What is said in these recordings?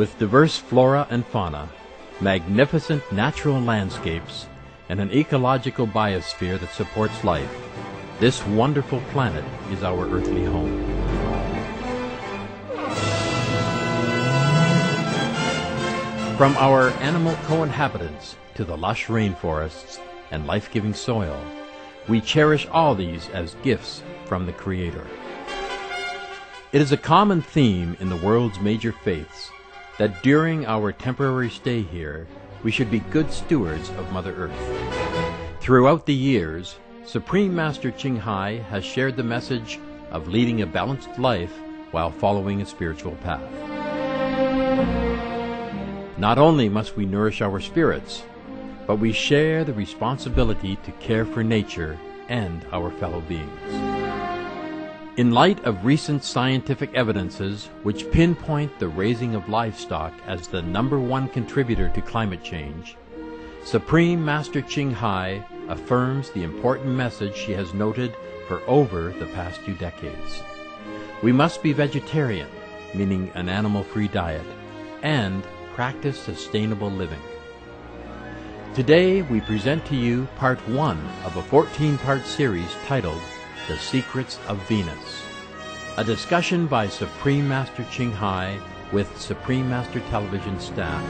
with diverse flora and fauna, magnificent natural landscapes, and an ecological biosphere that supports life. This wonderful planet is our earthly home. From our animal co-inhabitants to the lush rainforests and life-giving soil, we cherish all these as gifts from the Creator. It is a common theme in the world's major faiths that during our temporary stay here, we should be good stewards of Mother Earth. Throughout the years, Supreme Master Ching Hai has shared the message of leading a balanced life while following a spiritual path. Not only must we nourish our spirits, but we share the responsibility to care for nature and our fellow beings. In light of recent scientific evidences which pinpoint the raising of livestock as the number one contributor to climate change, Supreme Master Ching Hai affirms the important message she has noted for over the past few decades. We must be vegetarian, meaning an animal-free diet, and practice sustainable living. Today we present to you part one of a 14-part series titled The Secrets of Venus, a discussion by Supreme Master Ching Hai with Supreme Master Television staff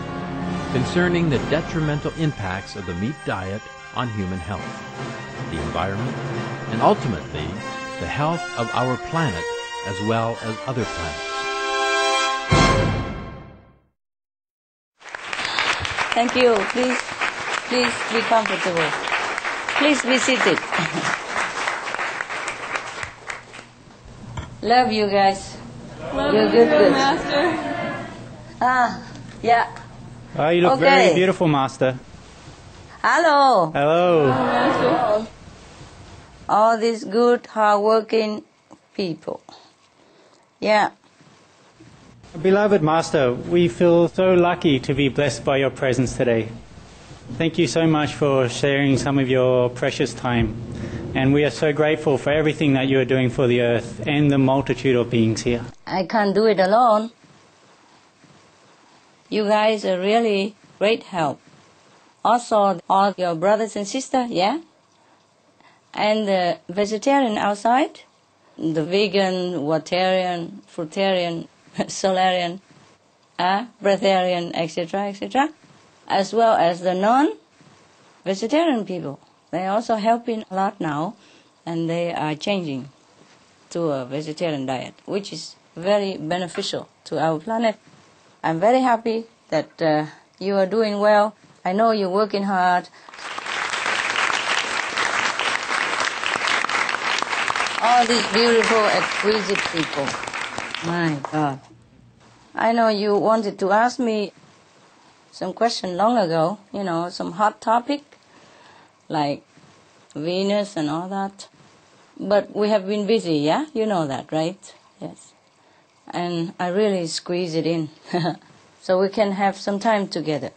concerning the detrimental impacts of the meat diet on human health, the environment, and ultimately the health of our planet as well as other planets. Thank you. Please, please be comfortable. Please be seated. Love you guys. Love You're you good, too, good. Master. Ah, yeah. Oh, you look Okay. very beautiful, Master. Hello. Hello. Master. All these good, hardworking people. Yeah. Beloved Master, we feel so lucky to be blessed by your presence today. Thank you so much for sharing some of your precious time. And we are so grateful for everything that you are doing for the earth and the multitude of beings here. I can't do it alone. You guys are really great help. Also, all your brothers and sisters, yeah? And the vegetarian outside, the vegan, waterian, fruitarian, solarian, uh, breatharian, etc., etc., as well as the non-vegetarian people. They are also helping a lot now, and they are changing to a vegetarian diet, which is very beneficial to our planet. I'm very happy that uh, you are doing well. I know you're working hard. All these beautiful, exquisite people. My God. I know you wanted to ask me some question long ago, you know, some hot topic like Venus and all that. But we have been busy, yeah? You know that, right? Yes. And I really squeeze it in so we can have some time together.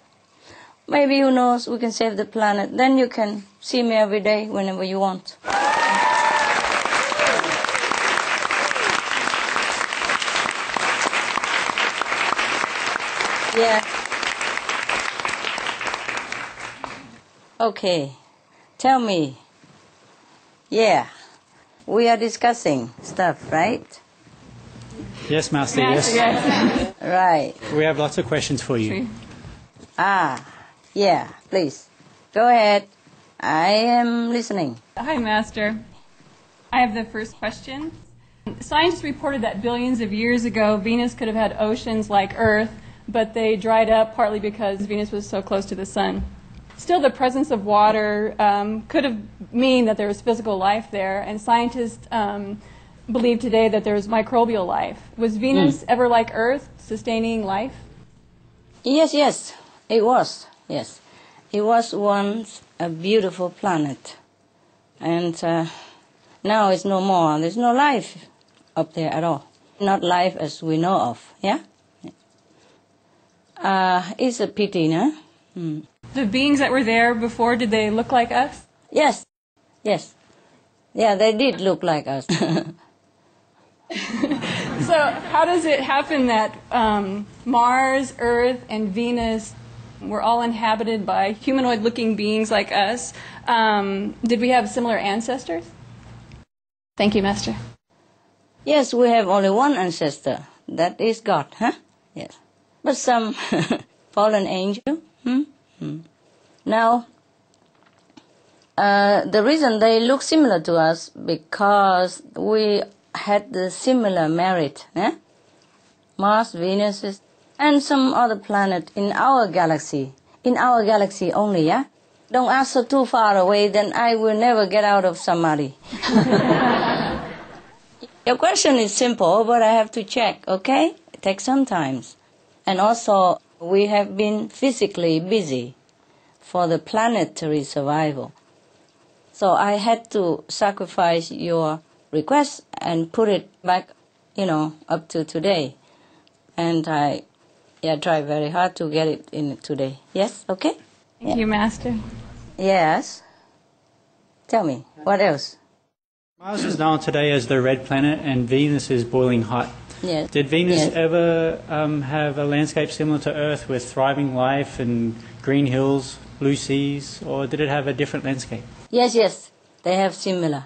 Maybe who knows, we can save the planet. Then you can see me every day whenever you want. Yeah. Okay. Tell me. Yeah. We are discussing stuff, right? Yes, Master, Master, yes. yes. Right. We have lots of questions for you. Ah, yeah, please. Go ahead. I am listening. Hi, Master. I have the first question. Scientists reported that billions of years ago, Venus could have had oceans like Earth, but they dried up partly because Venus was so close to the sun. Still, the presence of water um, could have mean that there was physical life there, and scientists um, believe today that there's microbial life. Was Venus ever like Earth, sustaining life? Yes, yes, it was. Yes. It was once a beautiful planet. And uh, now it's no more. There's no life up there at all. Not life as we know of, yeah? Uh, it's a pity, no? Hmm. The beings that were there before, did they look like us? Yes, yes. Yeah, they did look like us. So, how does it happen that um, Mars, Earth, and Venus were all inhabited by humanoid looking beings like us? Um, did we have similar ancestors? Thank you, Master. Yes, we have only one ancestor. That is God, huh? Yes. But some fallen angel. Hmm? Hmm. Now, uh, the reason they look similar to us because we had the similar merit, eh? Mars, Venus, and some other planet in our galaxy. In our galaxy only, yeah? Don't ask so too far away, then I will never get out of Samadhi. Your question is simple, but I have to check, okay? It takes some time. And also, we have been physically busy for the planetary survival. So I had to sacrifice your request and put it back, you know, up to today. And I yeah, try very hard to get it in today. Yes, okay? Thank you, Master. Yes. Tell me, what else? Mars is known today as the red planet, and Venus is boiling hot. Yes. Did Venus Yes. ever um, have a landscape similar to Earth with thriving life and green hills, blue seas, or did it have a different landscape? Yes, yes, they have similar.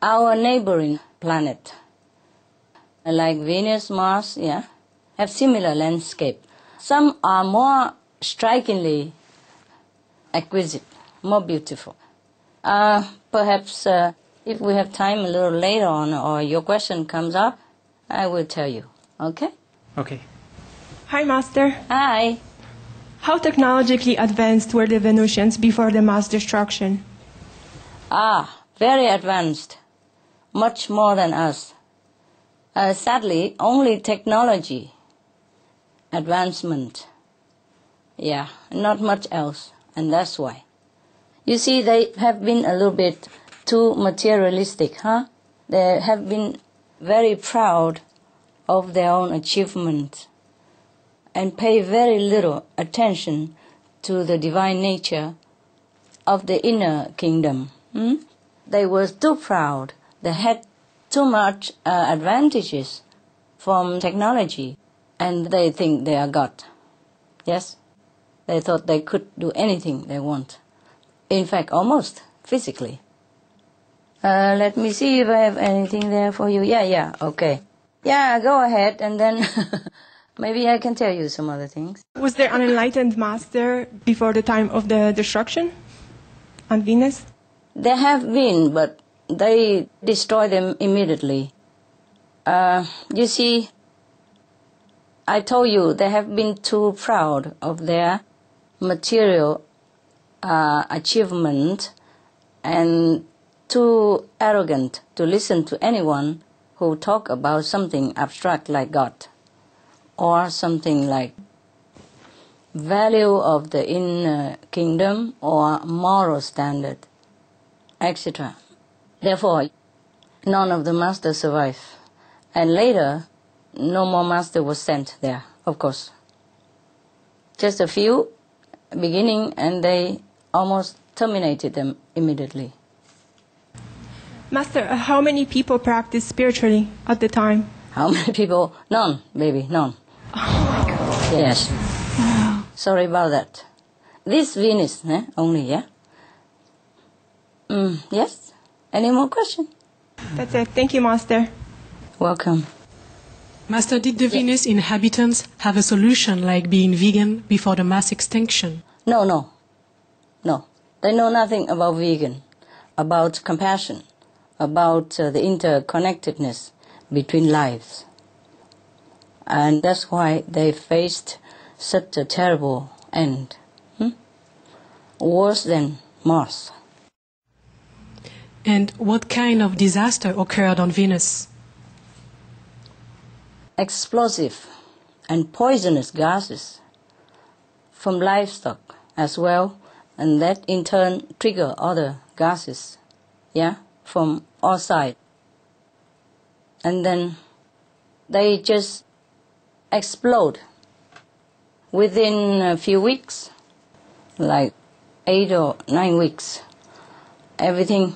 Our neighboring planet, like Venus, Mars, yeah, have similar landscape. Some are more strikingly exquisite, more beautiful. Uh, perhaps uh, if we have time a little later on or your question comes up, I will tell you. Okay? Okay. Hi, Master. Hi. How technologically advanced were the Venusians before the mass destruction? Ah, very advanced, much more than us. Uh, sadly, only technology advancement. Yeah, not much else, and that's why. You see, they have been a little bit too materialistic, huh? They have been very proud of their own achievement and pay very little attention to the divine nature of the inner kingdom. hmm? They were too proud. They had too much uh, advantages from technology, and they think they are God. Yes, they thought they could do anything they want. In fact, almost physically. Uh, let me see if I have anything there for you. Yeah, yeah, okay. Yeah, go ahead, and then maybe I can tell you some other things. Was there an enlightened master before the time of the destruction on Venus? There have been, but they destroy them immediately. Uh, you see, I told you they have been too proud of their material uh, achievement and too arrogant to listen to anyone who talk about something abstract like God or something like value of the inner kingdom or moral standard etc. Therefore, none of the masters survived. And later, no more master was sent there, of course. Just a few beginning, and they almost terminated them immediately. Master, uh, how many people practiced spiritually at the time? How many people? None, baby, none. Oh. My god. Yes. Sorry about that. This Venus, eh? only, yeah? Mm, yes? Any more questions? That's it. Thank you, Master. Welcome. Master, did the Venus inhabitants have a solution like being vegan before the mass extinction? No, no. No. They know nothing about vegan, about compassion, about uh, the interconnectedness between lives. And that's why they faced such a terrible end. Hmm? Worse than Mars. And what kind of disaster occurred on Venus? Explosive and poisonous gases from livestock as well, and that in turn trigger other gases, yeah, from all sides. And then they just explode within a few weeks, like eight or nine weeks. Everything